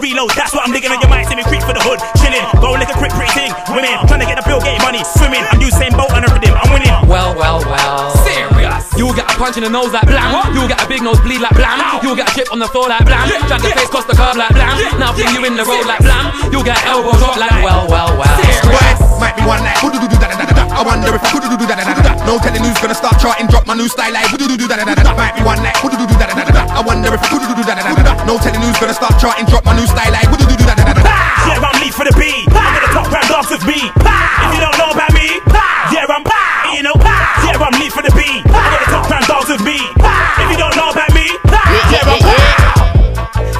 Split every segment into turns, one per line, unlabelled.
reload, that's what I'm digging the. Go like a quick pretty thing. Women trying to get the Bill Gates money, swimming. I'm using boat on the rhythm. I'm winning.
Well, well, well.
Serious.
You'll get a punch in the nose like blam. You'll get a big nose bleed like blam. You'll get a chip on the floor like blam. Drag the face across the curb like blam. Now fling you in the road like blam. You'll get elbow drop like well, well, well.
Might be one da. I wonder if I could do da. No telling who's gonna start charting, drop my new style like do do. Might be one da. I wonder if I could do da. No telling who's gonna start charting, drop my new style like do do do
gonna top round dance with me. If you don't know about me, yeah, I'm you know. Yeah, I'm Lee for the beat. I got gonna top round dance with me. If you don't know about me, yeah, I'm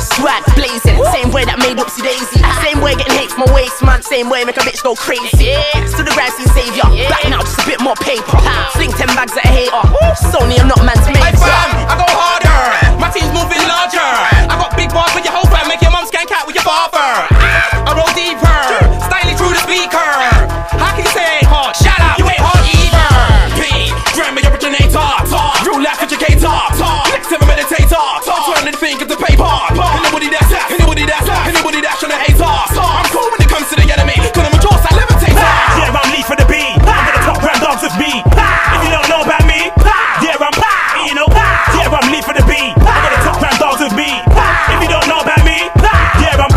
Swag blazing, same way that made Whoopsie Daisy. Ah. Same way getting hate from my waist, man. Same way make a bitch go crazy. To the grand savior, back now just a bit more paper. Fling ten bags at a hater. Sony, I'm not man's mate.
Hey fam, I go harder. My team's moving larger. I got big bars with your whole fam. Make your mum skank out with your father. Anybody that's anybody that's anybody that's trying to hate us. I'm cool when it comes to the enemy. Cause I'm a jaw side levitator. Ah!
Yeah, I'm Lee for the beat. Ah! I'm gonna top round dance with me. Ah! If you don't know about me, yeah, I'm you know. Yeah, I'm Lee for the beat. I'm gonna top round dance with me. If you don't know about me, yeah, I'm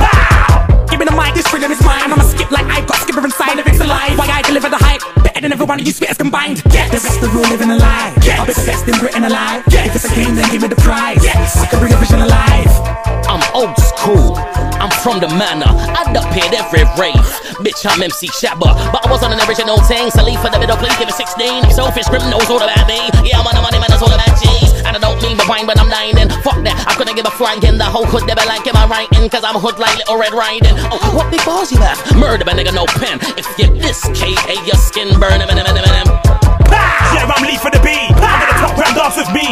Give me the mic, this rhythm is mine. I'ma skip like I've got skipper inside of it's alive. Why I deliver the hype better than every one of you spitters combined. Get the rest of the rule living a lie. Yes. I'll be the best in Britain alive. If it's a game, then give me the prize. Yes. I can bring a vision alive.
From the manor. I'd appeared every rave. Bitch, I'm MC Shabba. But I was on an original thing. Leave for the middle, please give it 16. Selfish criminals all about me. Yeah, I'm on the money, man, that's all about G's. And I don't mean the wine, but I'm lying. Fuck that. I couldn't give a flying. In the whole hood never like am I writing? Cause I'm hood like Little Red Riding. Oh, what big balls you have? Murder, but nigga, no pen. If you this K, hey, your skin burn.
Yeah, I'm Lee for the beat. I'm gonna top round dance with me.